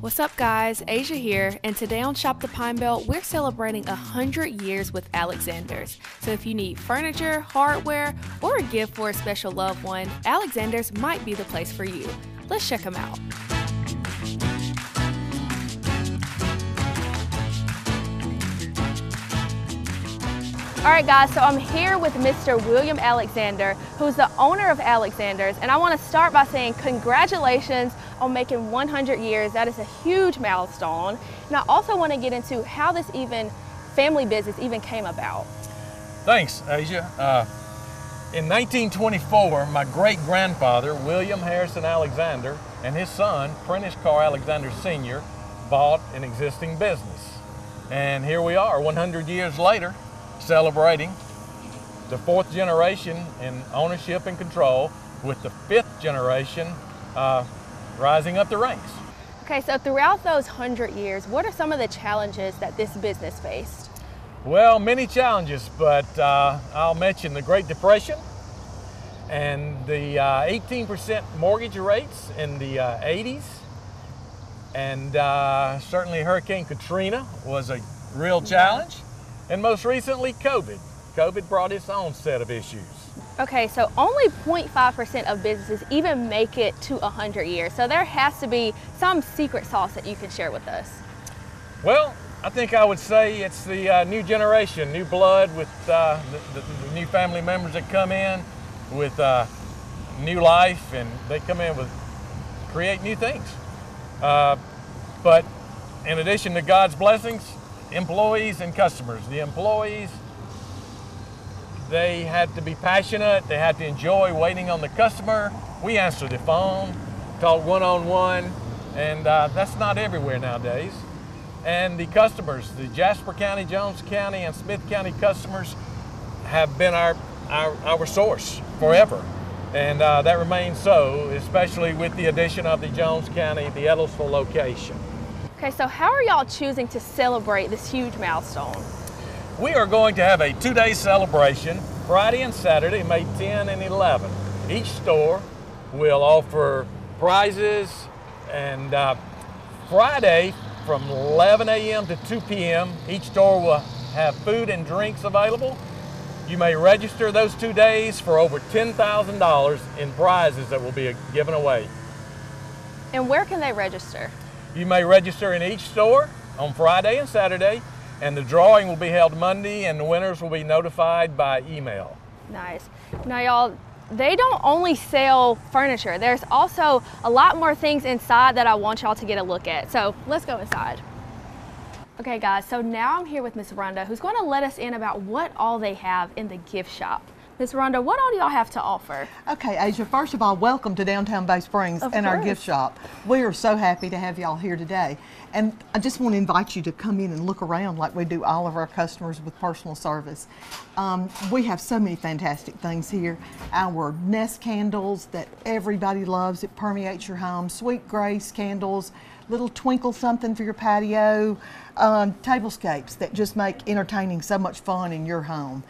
What's up, guys? Asia here, and today on Shop the Pine Belt, we're celebrating 100 years with Alexander's. So if you need furniture, hardware, or a gift for a special loved one, Alexander's might be the place for you. Let's check them out. All right, guys, so I'm here with Mr. William Alexander, who's the owner of Alexander's, and I want to start by saying congratulations on making 100 years. That is a huge milestone. And I also want to get into how this even family business even came about. Thanks, Asia. Uh, in 1924, my great grandfather, William Harrison Alexander, and his son, Prentice Carr Alexander Sr., bought an existing business. And here we are, 100 years later, celebrating the fourth generation in ownership and control with the fifth generation uh, rising up the ranks. Okay, so throughout those 100 years, what are some of the challenges that this business faced? Well, many challenges, but uh, I'll mention the Great Depression and the 18% uh, mortgage rates in the 80s. Uh, and uh, certainly Hurricane Katrina was a real challenge. And most recently, COVID. COVID brought its own set of issues. Okay, so only 0.5% of businesses even make it to 100 years. So there has to be some secret sauce that you can share with us. Well, I think I would say it's the uh, new generation, new blood with uh, the, the, the, new family members that come in with uh, new life and they come in with create new things. Uh, but in addition to God's blessings, employees and customers. The employees, they had to be passionate, they had to enjoy waiting on the customer. We answered the phone, talked one on one, and uh, that's not everywhere nowadays. And the customers, the Jasper County, Jones County, and Smith County customers have been our, our, our source forever. And uh, that remains so, especially with the addition of the Jones County, the Edwardsville location. Okay, so how are y'all choosing to celebrate this huge milestone? We are going to have a two-day celebration, Friday and Saturday, May 10 and 11. Each store will offer prizes, and uh, Friday from 11 a.m. to 2 p.m., each store will have food and drinks available. You may register those two days for over $10,000 in prizes that will be given away. And where can they register? You may register in each store on Friday and Saturday, and the drawing will be held Monday, and the winners will be notified by email. Nice. Now, y'all, they don't only sell furniture. There's also a lot more things inside that I want y'all to get a look at. So let's go inside. Okay guys, so now I'm here with Miss Rhonda who's going to let us in about what all they have in the gift shop. Ms. Rhonda, what all do y'all have to offer? Okay, Asia, first of all, welcome to Downtown Bay Springs of and course. our gift shop. We are so happy to have y'all here today. And I just want to invite you to come in and look around like we do all of our customers with personal service. Um, we have so many fantastic things here. Our nest candles that everybody loves, it permeates your home, sweet grace candles, little twinkle something for your patio, um, tablescapes that just make entertaining so much fun in your home.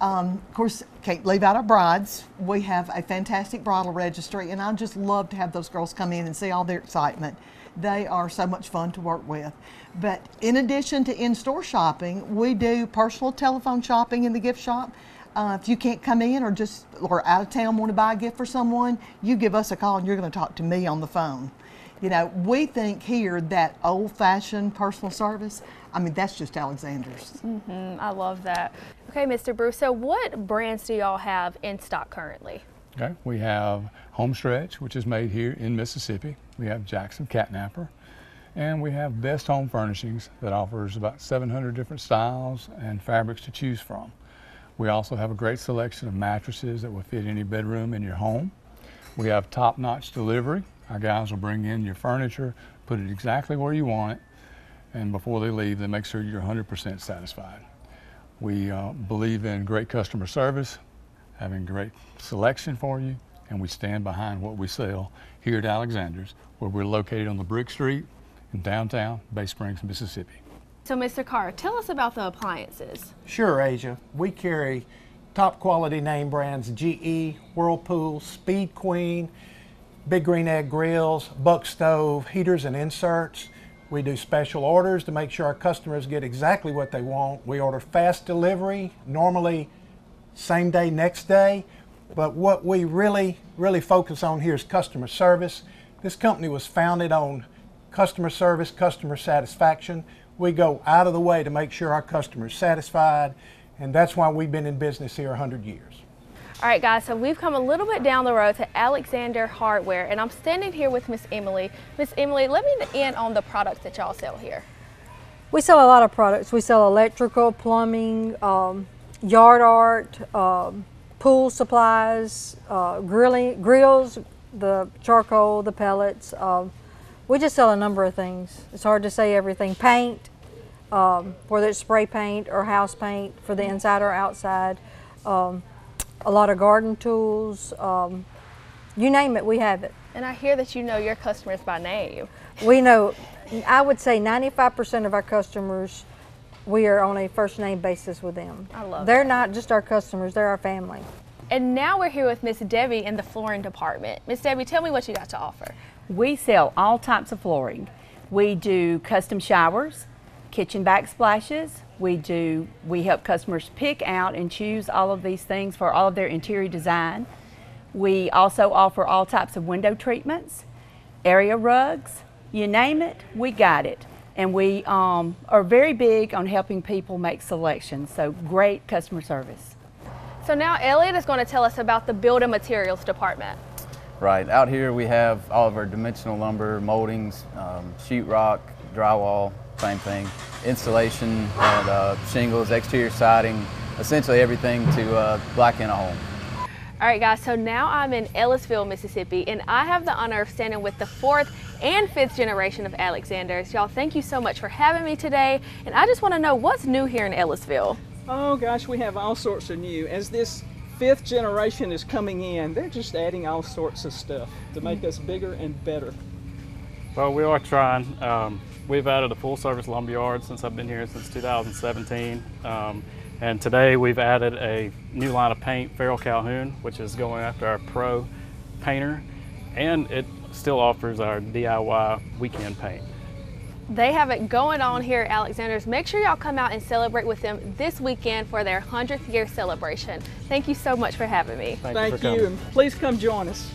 Um, of course, can't leave out our brides. We have a fantastic bridal registry, and I just love to have those girls come in and see all their excitement. They are so much fun to work with. But in addition to in-store shopping, we do personal telephone shopping in the gift shop. Uh, if you can't come in or just or out of town want to buy a gift for someone, you give us a call and you're going to talk to me on the phone. You know, we think here that old-fashioned personal service I mean, that's just Alexander's. Mm -hmm, I love that. Okay, Mr. Bruce, so what brands do y'all have in stock currently? Okay, we have Homestretch, which is made here in Mississippi. We have Jackson Catnapper. And we have Best Home Furnishings that offers about 700 different styles and fabrics to choose from. We also have a great selection of mattresses that will fit any bedroom in your home. We have top-notch delivery. Our guys will bring in your furniture, put it exactly where you want it, and before they leave, they make sure you're 100% satisfied. We uh, believe in great customer service, having great selection for you, and we stand behind what we sell here at Alexander's, where we're located on the Brick Street in downtown Bay Springs, Mississippi. So, Mr. Carr, tell us about the appliances. Sure, Asia. We carry top quality name brands GE, Whirlpool, Speed Queen, Big Green Egg grills, buck stove, heaters and inserts. We do special orders to make sure our customers get exactly what they want. We order fast delivery, normally same day, next day. But what we really, really focus on here is customer service. This company was founded on customer service, customer satisfaction. We go out of the way to make sure our customers satisfied, and that's why we've been in business here 100 years. All right, guys, so we've come a little bit down the road to Alexander Hardware, and I'm standing here with Miss Emily. Miss Emily, let me in on the products that y'all sell here. We sell a lot of products. We sell electrical, plumbing, um, yard art, um, pool supplies, uh, grilling, grills, the charcoal, the pellets. Um, we just sell a number of things. It's hard to say everything. Paint, um, whether it's spray paint or house paint for the inside or outside. A lot of garden tools. Um, you name it, we have it. And I hear that you know your customers by name. We know, I would say 95% of our customers, we are on a first name basis with them. I love They're that. not just our customers, they're our family. And now we're here with Miss Debbie in the flooring department. Miss Debbie, tell me what you got to offer. We sell all types of flooring. We do custom showers, kitchen backsplashes. We do we help customers pick out and choose all of these things for all of their interior design. We also offer all types of window treatments, area rugs, you name it, we got it. And we um, are very big on helping people make selections, so great customer service. So now Elliot is going to tell us about the building materials department. Right, out here we have all of our dimensional lumber, moldings, um, sheetrock, drywall, same thing, installation and uh, shingles, exterior siding, essentially everything to uh, blacken a home. All right, guys, so now I'm in Ellisville, Mississippi, and I have the honor of standing with the fourth and fifth generation of Alexanders. Y'all, thank you so much for having me today. And I just want to know what's new here in Ellisville. Oh gosh, we have all sorts of new. As this fifth generation is coming in, they're just adding all sorts of stuff to make us bigger and better. Well, we are trying. Um, we've added a full service lumberyard since I've been here since 2017. Um, and today we've added a new line of paint, Farrell Calhoun, which is going after our pro painter. And it still offers our DIY weekend paint. They have it going on here at Alexander's. Make sure y'all come out and celebrate with them this weekend for their 100th year celebration. Thank you so much for having me. Thank, Thank you for you, coming. and please come join us.